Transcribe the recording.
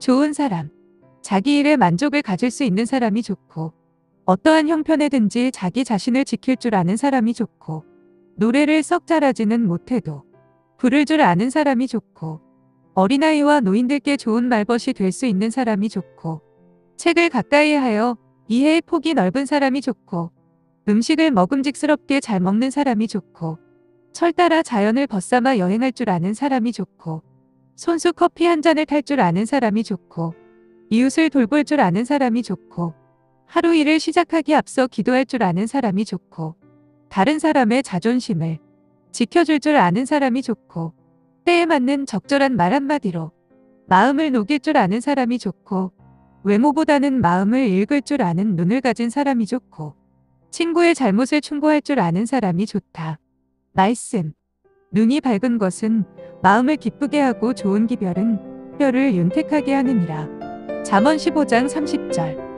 좋은 사람. 자기 일에 만족을 가질 수 있는 사람이 좋고, 어떠한 형편에든지 자기 자신을 지킬 줄 아는 사람이 좋고, 노래를 썩 잘하지는 못해도 부를 줄 아는 사람이 좋고, 어린아이와 노인들께 좋은 말벗이 될 수 있는 사람이 좋고, 책을 가까이 하여 이해의 폭이 넓은 사람이 좋고, 음식을 먹음직스럽게 잘 먹는 사람이 좋고, 철 따라 자연을 벗삼아 여행할 줄 아는 사람이 좋고, 손수 커피 한 잔을 탈 줄 아는 사람이 좋고, 이웃을 돌볼 줄 아는 사람이 좋고, 하루 일을 시작하기 앞서 기도할 줄 아는 사람이 좋고, 다른 사람의 자존심을 지켜줄 줄 아는 사람이 좋고, 때에 맞는 적절한 말 한마디로 마음을 녹일 줄 아는 사람이 좋고, 외모보다는 마음을 읽을 줄 아는 눈을 가진 사람이 좋고, 친구의 잘못을 충고할 줄 아는 사람이 좋다. 말씀. 눈이 밝은 것은 마음을 기쁘게 하고 좋은 기별은 뼈를 윤택하게 하느니라. 잠언 15장 30절.